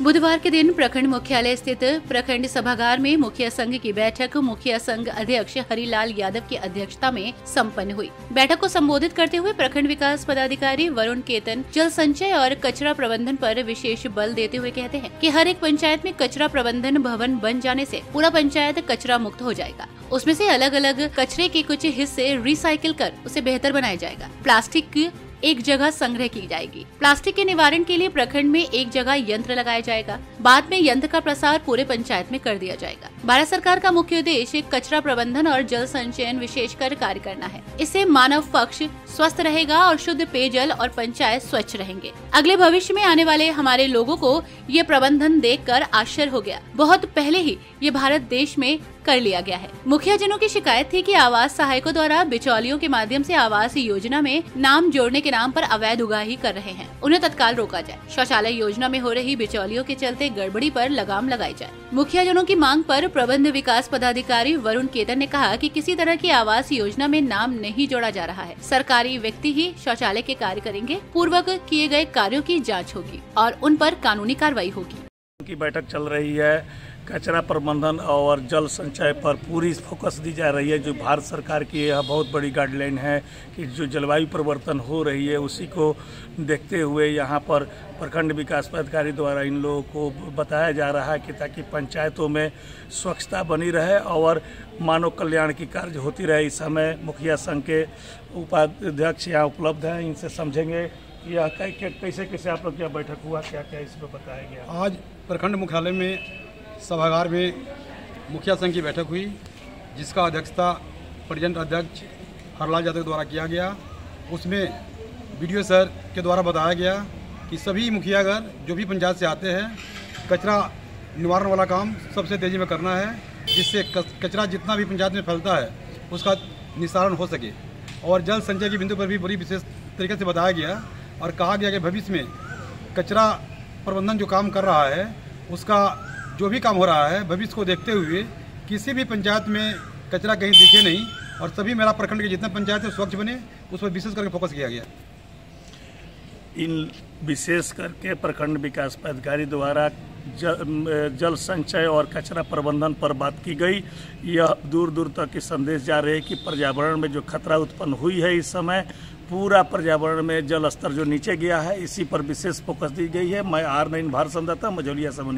बुधवार के दिन प्रखंड मुख्यालय स्थित प्रखंड सभागार में मुखिया संघ की बैठक मुखिया संघ अध्यक्ष हरिलाल यादव की अध्यक्षता में संपन्न हुई। बैठक को संबोधित करते हुए प्रखंड विकास पदाधिकारी वरुण केतन, जल संचय और कचरा प्रबंधन पर विशेष बल देते हुए कहते हैं कि हर एक पंचायत में कचरा प्रबंधन भवन बन जाने से पूरा पंचायत कचरा मुक्त हो जाएगा। उसमें से अलग अलग कचरे के कुछ हिस्से रिसाइकिल कर उसे बेहतर बनाया जाएगा। प्लास्टिक एक जगह संग्रह की जाएगी। प्लास्टिक के निवारण के लिए प्रखंड में एक जगह यंत्र लगाया जाएगा। बाद में यंत्र का प्रसार पूरे पंचायत में कर दिया जाएगा। भारत सरकार का मुख्य उद्देश्य कचरा प्रबंधन और जल संचयन विशेष कर कार्य करना है। इससे मानव पक्ष स्वस्थ रहेगा और शुद्ध पेयजल और पंचायत स्वच्छ रहेंगे। अगले भविष्य में आने वाले हमारे लोगों को ये प्रबंधन देखकर आश्चर्य हो गया। बहुत पहले ही ये भारत देश में कर लिया गया है। मुखिया जनों की शिकायत थी कि आवास सहायकों द्वारा बिचौलियों के माध्यम से आवास योजना में नाम जोड़ने के नाम पर अवैध उगाही कर रहे हैं। उन्हें तत्काल रोका जाए। शौचालय योजना में हो रही बिचौलियों के चलते गड़बड़ी पर लगाम लगाई जाए। मुखिया जनों की मांग पर प्रबंध विकास पदाधिकारी वरुण केतन ने कहा कि किसी तरह की आवास योजना में नाम नहीं जोड़ा जा रहा है। सरकारी व्यक्ति ही शौचालय के कार्य करेंगे, पूर्वक किए गए कार्यो की जाँच होगी और उन पर कानूनी कार्रवाई होगी। की बैठक चल रही है। कचरा प्रबंधन और जल संचय पर पूरी फोकस दी जा रही है। जो भारत सरकार की यह बहुत बड़ी गाइडलाइन है कि जो जलवायु परिवर्तन हो रही है, उसी को देखते हुए यहाँ पर प्रखंड विकास पदाधिकारी द्वारा इन लोगों को बताया जा रहा है कि ताकि पंचायतों में स्वच्छता बनी रहे और मानव कल्याण की कार्य होती रहे। इस समय मुखिया संघ के उपाध्यक्ष यहाँ उपलब्ध हैं, इनसे समझेंगे यह कैसे कैसे आप लोग यहाँ बैठक हुआ, क्या क्या इसमें बताया गया? आज प्रखंड मुख्यालय में सभागार में मुखिया संघ की बैठक हुई, जिसका अध्यक्षता प्रेजेंट अध्यक्ष हरलाल यादव द्वारा किया गया। उसमें वीडियो सर के द्वारा बताया गया कि सभी मुखियागढ़ जो भी पंचायत से आते हैं, कचरा निवारण वाला काम सबसे तेज़ी में करना है, जिससे कचरा जितना भी पंचायत में फैलता है, उसका निस्तारण हो सके। और जल संचय की बिंदु पर भी बड़ी विशेष तरीके से बताया गया और कहा गया कि भविष्य में कचरा प्रबंधन जो काम कर रहा है, उसका जो भी काम हो रहा है भविष्य को देखते हुए किसी भी पंचायत में कचरा कहीं दिखे नहीं और सभी मेरा प्रखंड के जितने पंचायत है स्वच्छ बने उस पर विशेष करके फोकस किया गया। इन विशेष करके प्रखंड विकास पदाधिकारी द्वारा जल, जल संचय और कचरा प्रबंधन पर बात की गई। यह दूर दूर तक की संदेश जा रहे कि पर्यावरण में जो खतरा उत्पन्न हुई है इस समय पूरा पर्यावरण में जल स्तर जो नीचे गया है इसी पर विशेष फोकस दी गई है। मैं आर नाइन भारत संदाता मझौलिया समूह